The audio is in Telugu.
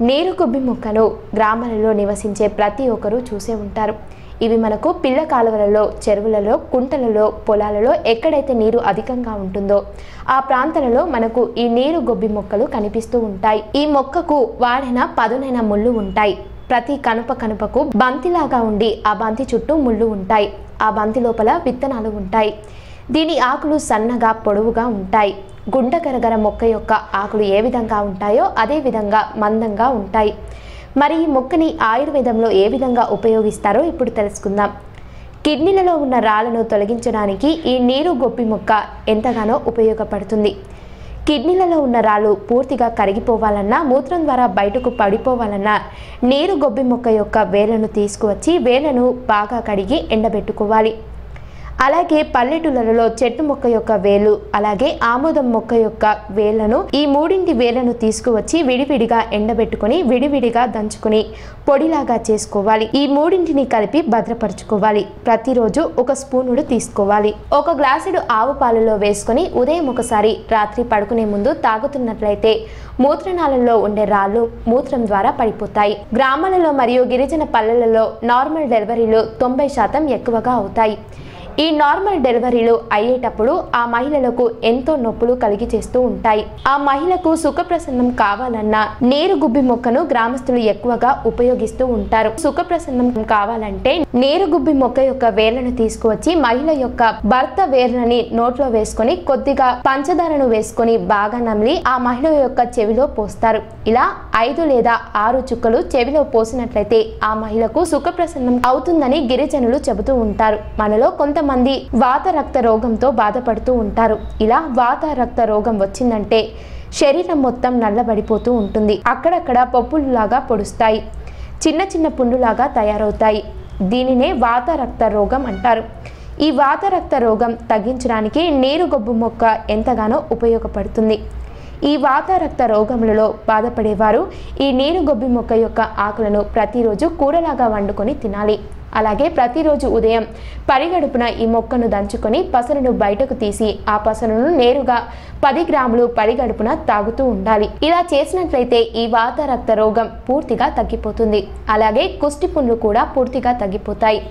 నీరు గుబ్బి మొక్కను గ్రామాలలో నివసించే ప్రతి ఒక్కరూ చూసే ఉంటారు. ఇవి మనకు పిల్ల కాలువలలో చెరువులలో కుంటలలో పొలాలలో ఎక్కడైతే నీరు అధికంగా ఉంటుందో ఆ ప్రాంతాలలో మనకు ఈ నీరు గొబ్బి మొక్కలు కనిపిస్తూ ఉంటాయి. ఈ మొక్కకు వాడిన పదునైన ముళ్ళు ఉంటాయి. ప్రతి కనుప కనుపకు బంతిలాగా ఉండి ఆ బంతి చుట్టూ ముళ్ళు ఉంటాయి. ఆ బంతి లోపల విత్తనాలు ఉంటాయి. దీని ఆకులు సన్నగా పొడవుగా ఉంటాయి. గుండకరగర మొక్క యొక్క ఆకులు ఏ విధంగా ఉంటాయో అదే విధంగా మందంగా ఉంటాయి. మరి ఈ మొక్కని ఆయుర్వేదంలో ఏ విధంగా ఉపయోగిస్తారో ఇప్పుడు తెలుసుకుందాం. కిడ్నీలలో ఉన్న రాళ్ళను తొలగించడానికి ఈ నీరు గొప్పి మొక్క ఎంతగానో ఉపయోగపడుతుంది. కిడ్నీలలో ఉన్న రాళ్ళు పూర్తిగా కరిగిపోవాలన్నా మూత్రం ద్వారా బయటకు పడిపోవాలన్నా నీరు గొబ్బి మొక్క యొక్క వేలను తీసుకువచ్చి వేలను బాగా కడిగి ఎండబెట్టుకోవాలి. అలాగే పల్లెటూళ్ళలో చెట్టు మొక్క యొక్క వేలు అలాగే ఆముదం మొక్క యొక్క వేళ్ళను ఈ మూడింటి వేలను తీసుకువచ్చి విడివిడిగా ఎండబెట్టుకొని విడివిడిగా దంచుకొని పొడిలాగా చేసుకోవాలి. ఈ మూడింటిని కలిపి భద్రపరచుకోవాలి. ప్రతిరోజు ఒక స్పూనుడు తీసుకోవాలి. ఒక గ్లాసుడు ఆవు పాలలో వేసుకొని ఉదయం ఒకసారి రాత్రి పడుకునే ముందు తాగుతున్నట్లయితే మూత్రనాళంలో ఉండే రాళ్ళు మూత్రం ద్వారా పడిపోతాయి. గ్రామాలలో మరియు గిరిజన పల్లెలలో నార్మల్ డెలివరీలు తొంభై శాతం ఎక్కువగా అవుతాయి. ఈ నార్మల్ డెలివరీలు అయ్యేటప్పుడు ఆ మహిళలకు ఎంతో నొప్పులు కలిగి చేస్తూ ఉంటాయి. ఆ మహిళకు సుఖప్రసన్నం కావాలన్నా నేరు గుబ్బి మొక్కను గ్రామస్తులు ఎక్కువగా ఉపయోగిస్తూ ఉంటారు. సుఖప్రసన్నం కావాలంటే నేరు గుబ్బి మొక్క యొక్క వేర్లను తీసుకువచ్చి మహిళ యొక్క భర్త వేర్లని నోట్లో వేసుకొని కొద్దిగా పంచదారను వేసుకొని బాగా నమిలి ఆ మహిళ యొక్క చెవిలో పోస్తారు. ఇలా ఐదు లేదా ఆరు చుక్కలు చెవిలో పోసినట్లయితే ఆ మహిళకు సుఖప్రసన్నం అవుతుందని గిరిజనులు చెబుతూ ఉంటారు. మనలో కొంత కొంతమంది వాత రక్త రోగంతో బాధపడుతూ ఉంటారు. ఇలా వాత రక్త రోగం వచ్చిందంటే శరీరం మొత్తం నల్లబడిపోతూ ఉంటుంది. అక్కడక్కడ పప్పుల్లాగా పొడుస్తాయి. చిన్న చిన్న పుండులాగా తయారవుతాయి. దీనినే వాత రక్త రోగం అంటారు. ఈ వాత రక్త రోగం తగ్గించడానికి నీరు గొబ్బు మొక్క ఎంతగానో ఉపయోగపడుతుంది. ఈ వాత రక్త రోగములలో బాధపడేవారు ఈ నీరు గొబ్బి మొక్క యొక్క ఆకులను ప్రతిరోజు కూరలాగా వండుకొని తినాలి. అలాగే ప్రతిరోజు ఉదయం పరిగడుపున ఈ మొక్కను దంచుకొని పసరును బయటకు తీసి ఆ పసరును నేరుగా పది గ్రాములు పరిగడుపున తాగుతూ ఉండాలి. ఇలా చేసినట్లయితే ఈ వాత రక్త రోగం పూర్తిగా తగ్గిపోతుంది. అలాగే కుష్టి పుండ్లు కూడా పూర్తిగా తగ్గిపోతాయి.